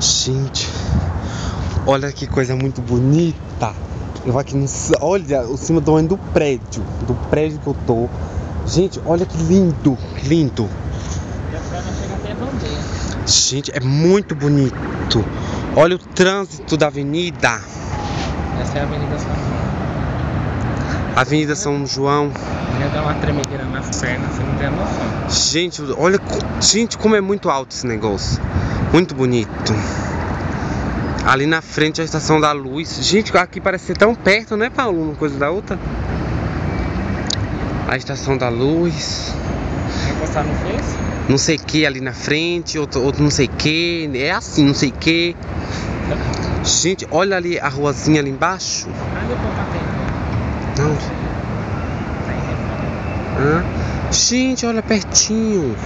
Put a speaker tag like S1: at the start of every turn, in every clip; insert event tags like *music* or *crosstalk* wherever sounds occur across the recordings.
S1: Gente, olha que coisa muito bonita. Eu vou aqui no. Olha, o cima do do prédio. Do prédio que eu tô. Gente, olha que lindo, lindo. Gente, é muito bonito. Olha o trânsito da avenida.
S2: Essa é a Avenida São João.
S1: Avenida São João.
S2: Ia dar uma tremedeira nas pernas, você não tem noção.
S1: Gente, olha, gente, como é muito alto esse negócio. Muito bonito. Ali na frente a estação da luz. Gente, aqui parece ser tão perto, né, Paulo? Uma coisa da outra. A estação da luz.
S2: Postar no Face?
S1: Não sei o que ali na frente, outro, outro não sei o que. É assim, não sei o que. Gente, olha ali a ruazinha ali embaixo.
S2: Ah, pra
S1: Não.
S2: Tá.
S1: Hã? Gente, olha pertinho.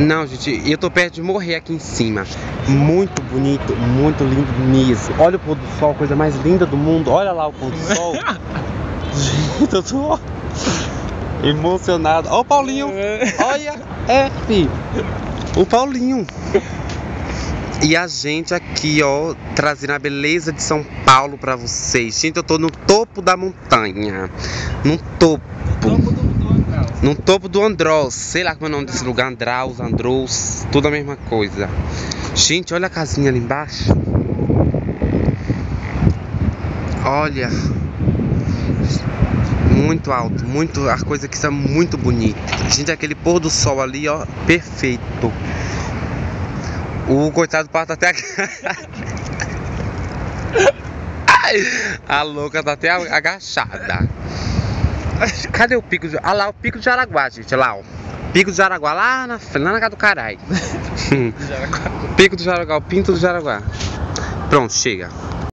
S1: Não, gente, eu tô perto de morrer aqui em cima. Muito bonito, muito lindo mesmo. Olha o pôr do sol, coisa mais linda do mundo. Olha lá o pôr do sol. *laughs* gente, eu tô emocionado. Ó o Paulinho. Olha, é, filho. O Paulinho. E a gente aqui, ó, trazendo a beleza de São Paulo pra vocês. Gente, eu tô no topo da montanha. No topo.
S2: Topo do.
S1: No topo do Andros, sei lá como é o nome desse lugar, Andraus, Andros, tudo a mesma coisa. Gente, olha a casinha ali embaixo. Olha. Muito alto, muito, a coisa que está muito bonita. Gente, aquele pôr do sol ali, ó, perfeito. O coitado passa até *laughs* Ai, a louca tá até agachada. *laughs* Cadê o pico de. Olha lá, o pico de Jaraguá, gente. Olha lá, ó. Pico de Jaraguá, lá na, lá na casa do caralho. *laughs* *laughs* pico do Jaraguá, o pinto do Jaraguá. Pronto, chega.